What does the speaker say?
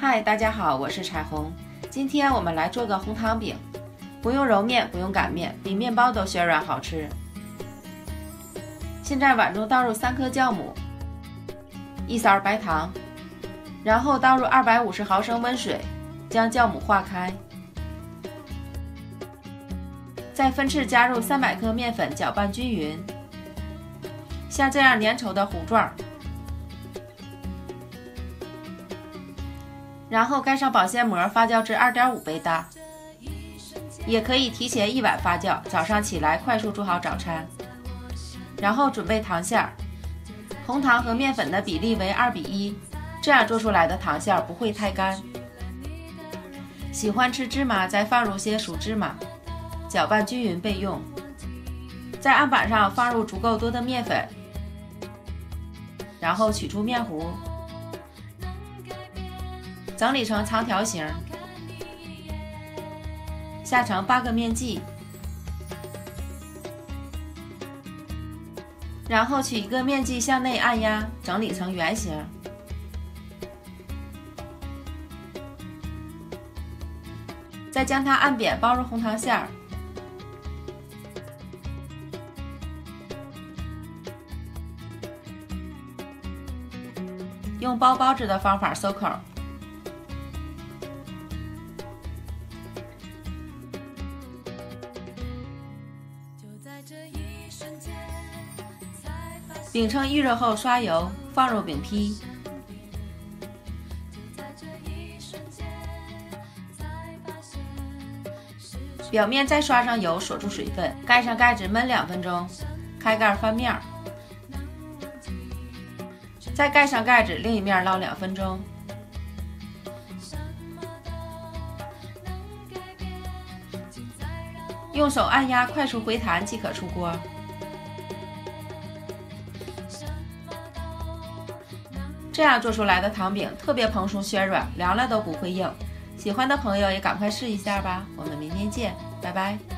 嗨，大家好，我是彩虹。今天我们来做个红糖饼，不用揉面，不用擀面，比面包都暄软好吃。现在碗中倒入三颗酵母，一勺白糖，然后倒入二百五十毫升温水，将酵母化开。再分次加入三百克面粉，搅拌均匀，像这样粘稠的糊状。然后盖上保鲜膜，发酵至二点五倍大。也可以提前一晚发酵，早上起来快速做好早餐。然后准备糖馅儿，红糖和面粉的比例为二比一，这样做出来的糖馅儿不会太干。喜欢吃芝麻，再放入些熟芝麻，搅拌均匀备用。在案板上放入足够多的面粉，然后取出面糊。整理成长条形，下成八个面剂，然后取一个面剂向内按压，整理成圆形，再将它按扁，包入红糖馅儿，用包包子的方法收口。饼铛预热后刷油，放入饼坯，表面再刷上油，锁住水分，盖上盖子焖两分钟，开盖翻面，再盖上盖子，另一面烙两分钟。用手按压，快速回弹即可出锅。这样做出来的糖饼特别蓬松暄软，凉了都不会硬。喜欢的朋友也赶快试一下吧。我们明天见，拜拜。